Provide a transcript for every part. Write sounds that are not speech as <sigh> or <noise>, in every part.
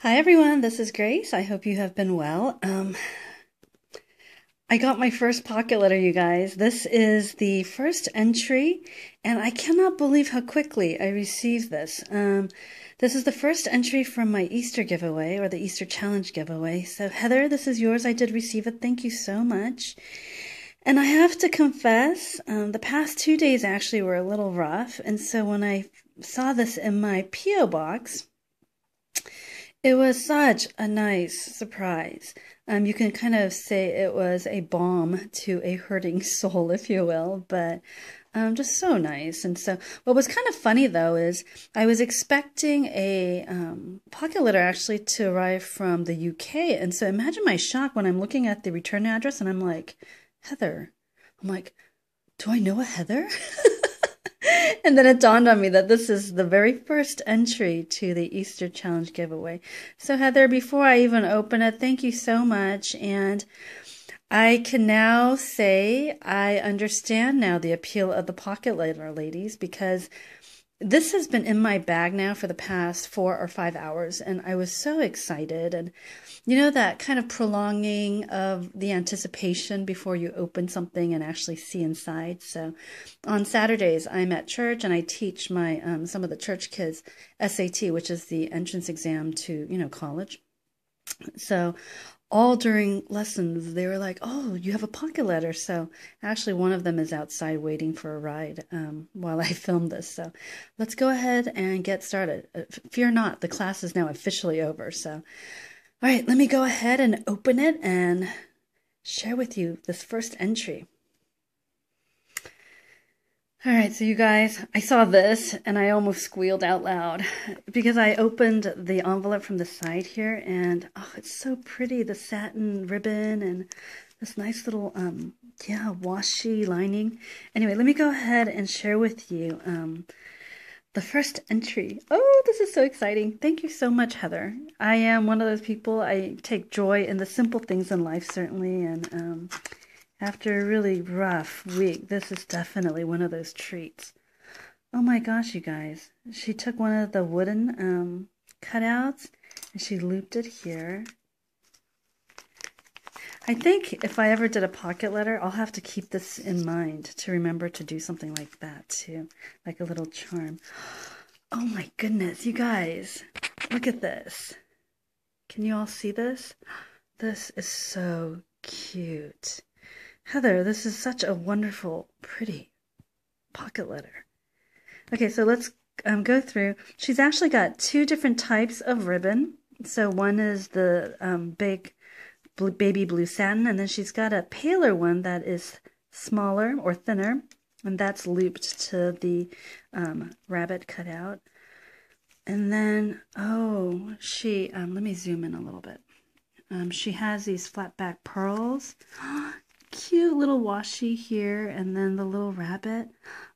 Hi everyone, this is Grace. I hope you have been well. Um, I got my first pocket letter, you guys. This is the first entry, and I cannot believe how quickly I received this. Um, this is the first entry from my Easter giveaway or the Easter challenge giveaway. So, Heather, this is yours. I did receive it. Thank you so much. And I have to confess, um, the past two days actually were a little rough. And so when I saw this in my P.O. box, it was such a nice surprise. Um, you can kind of say it was a balm to a hurting <laughs> soul, if you will, but um, just so nice. And so, what was kind of funny though is I was expecting a um, pocket letter actually to arrive from the UK. And so, imagine my shock when I'm looking at the return address and I'm like, Heather. I'm like, do I know a Heather? <laughs> and then it dawned on me that this is the very first entry to the Easter Challenge giveaway. So, Heather, before I even open it, thank you so much. And I can now say I understand now the appeal of the pocket letter, ladies, because this has been in my bag now for the past four or five hours, and I was so excited. And you know, that kind of prolonging of the anticipation before you open something and actually see inside. So on Saturdays, I'm at church and I teach my um, some of the church kids SAT, which is the entrance exam to, you know, college. So all during lessons, they were like, "Oh, you have a pocket letter." So actually, one of them is outside waiting for a ride um, while I <laughs> film this. So let's go ahead and get started. Uh, fear not, the class is now officially over. So, all right, let me go ahead and open it and share with you this first entry. All right, so you guys, I saw this and I almost squealed out loud because I opened the envelope from the side here and oh, it's so pretty. The satin ribbon and this nice little, um, yeah, washi lining. Anyway, let me go ahead and share with you um, the first entry. Oh, this is so exciting. Thank you so much, Heather. I am one of those people, I take joy in the simple things in life, certainly, and um, after a really rough week, this is definitely one of those treats. Oh my gosh, you guys. She took one of the wooden um, cutouts and she looped it here. I think if I ever did a pocket letter, I'll have to keep this in mind to remember to do something like that too, like a little charm. <gasps> Oh my goodness, you guys, look at this. Can you all see this? <gasps> This is so cute. Heather, this is such a wonderful, pretty pocket letter. Okay, so let's um, go through. She's actually got two different types of ribbon. So one is the um, big blue, baby blue satin, and then she's got a paler one that is smaller or thinner, and that's looped to the um, rabbit cutout. And then, oh, she, um, let me zoom in a little bit. Um, she has these flat back pearls <gasps> cute little washi here and then the little rabbit.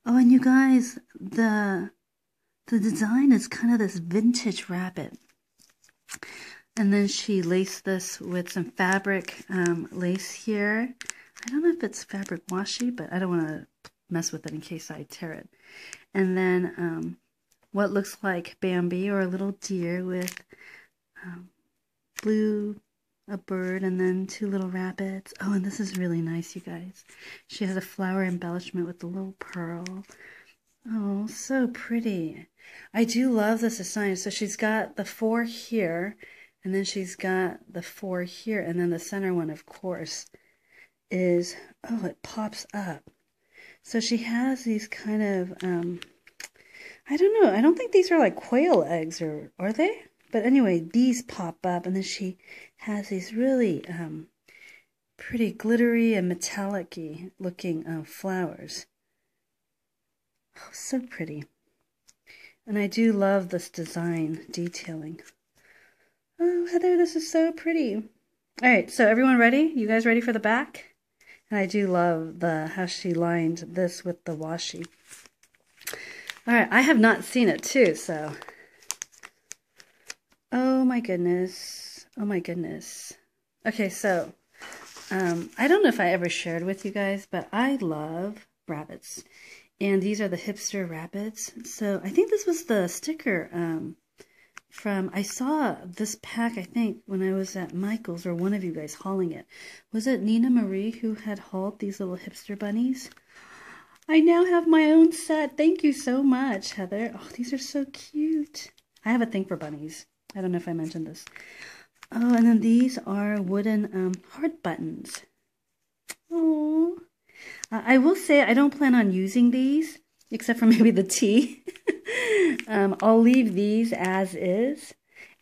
Oh, and you guys, the the design is kind of this vintage rabbit. And then she laced this with some fabric um, lace here. I don't know if it's fabric washi, but I don't want to mess with it in case I tear it. And then um, what looks like Bambi or a little deer with um, blue a bird and then two little rabbits. Oh, and this is really nice, you guys. She has a flower embellishment with a little pearl. Oh, so pretty. I do love this design. So she's got the four here, and then she's got the four here, and then the center one, of course, is, oh, it pops up. So she has these kind of, um, I don't know, I don't think these are like quail eggs, or are they? But anyway, these pop up, and then she has these really um, pretty glittery and metallic looking uh, flowers. Oh, so pretty. And I do love this design detailing. Oh, Heather, this is so pretty. All right, so everyone ready? You guys ready for the back? And I do love the how she lined this with the washi. All right, I have not seen it too, so Oh my goodness. Oh my goodness. Okay, so um, I don't know if I ever shared with you guys, but I love rabbits. And these are the hipster rabbits. So I think this was the sticker um, from, I saw this pack, I think, when I was at Michael's or one of you guys hauling it. Was it Nina Marie who had hauled these little hipster bunnies? I now have my own set. Thank you so much, Heather. Oh, these are so cute. I have a thing for bunnies. I don't know if I mentioned this. Oh, and then these are wooden um, heart buttons. Oh, uh, I will say I don't plan on using these, except for <laughs> maybe the tea. <laughs> um, I'll leave these as is,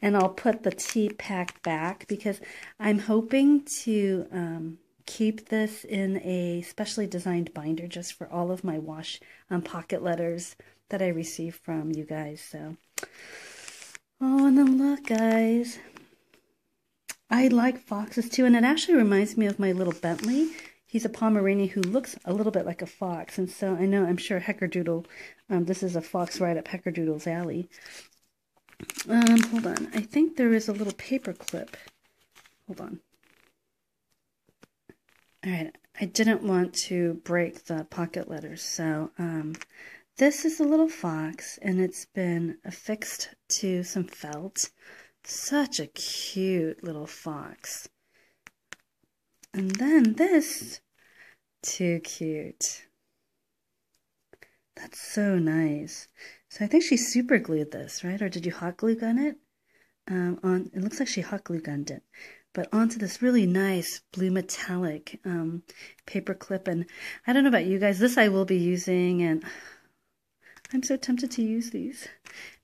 and I'll put the tea pack back because I'm hoping to um, keep this in a specially designed binder just for all of my wash um, pocket letters that I receive from you guys. So, oh, and then look, guys. I like foxes too, and it actually reminds me of my little Bentley. He's a Pomeranian who looks a little bit like a fox, and so I know I'm sure Heckerdoodle, um, this is a fox right up Heckerdoodle's alley. Um, hold on, I think there is a little paper clip. Hold on. All right, I didn't want to break the pocket letters, so um, this is a little fox, and it's been affixed to some felt. Such a cute little fox. And then this, too cute. That's so nice. So I think she super glued this, right? Or did you hot glue gun it? Um, on it looks like she hot glue gunned it, but onto this really nice blue metallic um, paper clip. And I don't know about you guys, this I will be using, and I'm so tempted to use these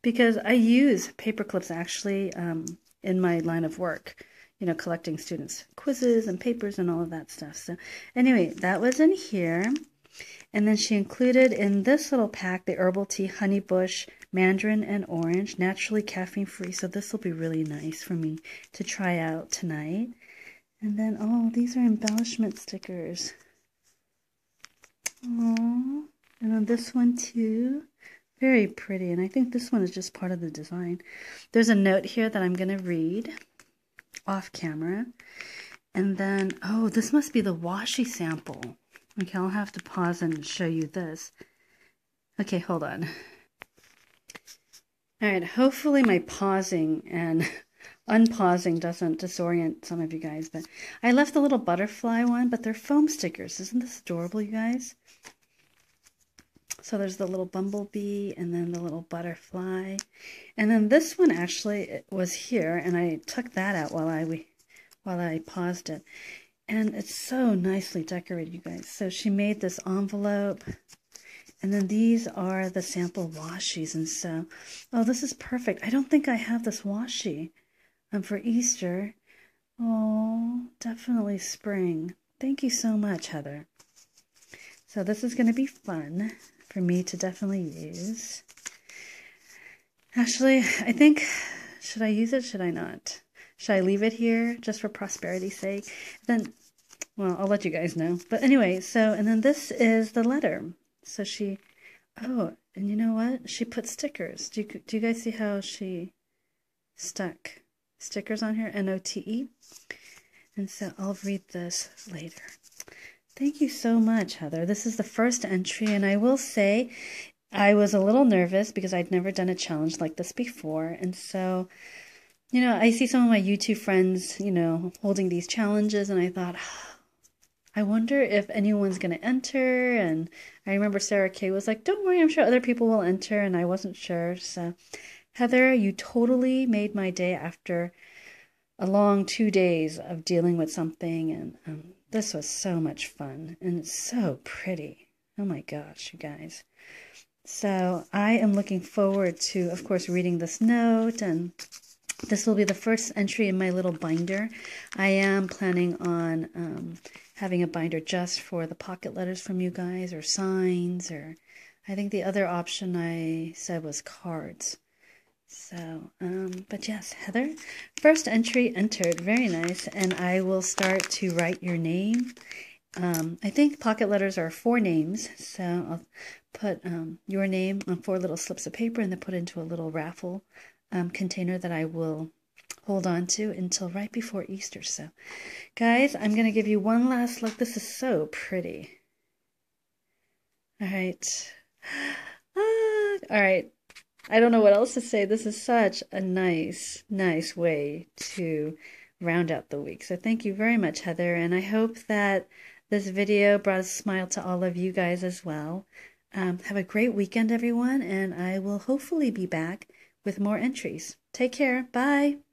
because I use paper clips actually um, in my line of work you know, collecting students' quizzes and papers and all of that stuff. So, anyway, that was in here. And then she included in this little pack the herbal tea, honey bush, mandarin, and orange, naturally caffeine free. So, this will be really nice for me to try out tonight. And then, oh, these are embellishment stickers. Oh, and then this one too. Very pretty. And I think this one is just part of the design. There's a note here that I'm going to read off camera. And then, oh, this must be the washi sample. Okay, I'll have to pause and show you this. Okay, hold on. All right, hopefully my pausing and <laughs> unpausing doesn't disorient some of you guys, but I left the little butterfly one, but they're foam stickers. Isn't this adorable, you guys? So there's the little bumblebee and then the little butterfly. And then this one actually was here and I took that out while I we while I paused it. And it's so nicely decorated, you guys. So she made this envelope. And then these are the sample washies. And so, oh, this is perfect. I don't think I have this washi um, for Easter. Oh, definitely spring. Thank you so much, Heather. So this is going to be fun for me to definitely use. Actually, I think, should I use it? Should I not? Should I leave it here just for prosperity's sake? Then, well, I'll let you guys know. But anyway, so, and then this is the letter. So she, oh, and you know what? She put stickers. Do you, do you guys see how she stuck stickers on here? N-O-T-E. And so I'll read this later. Thank you so much, Heather. This is the first entry, and I will say I was a little nervous because I'd never done a challenge like this before. And so, you know, I see some of my YouTube friends, you know, holding these challenges, and I thought, I wonder if anyone's going to enter. And I remember Sarah Kay was like, Don't worry, I'm sure other people will enter. And I wasn't sure. So, Heather, you totally made my day after a long two days of dealing with something and um, this was so much fun and so pretty. Oh my gosh, you guys. So I am looking forward to, of course, reading this note and this will be the first entry in my little binder. I am planning on um, having a binder just for the pocket letters from you guys or signs or I think the other option I said was cards. So, um, but yes, Heather, first entry entered. Very nice. And I will start to write your name. Um, I think pocket letters are four names. So I'll put um, your name on four little slips of paper and then put into a little raffle um, container that I will hold on to until right before Easter. So, guys, I'm going to give you one last look. This is so pretty. All right. <gasps> Ah, all right. I don't know what else to say. This is such a nice, nice way to round out the week. So thank you very much, Heather. And I hope that this video brought a smile to all of you guys as well. Um, have a great weekend, everyone. And I will hopefully be back with more entries. Take care. Bye.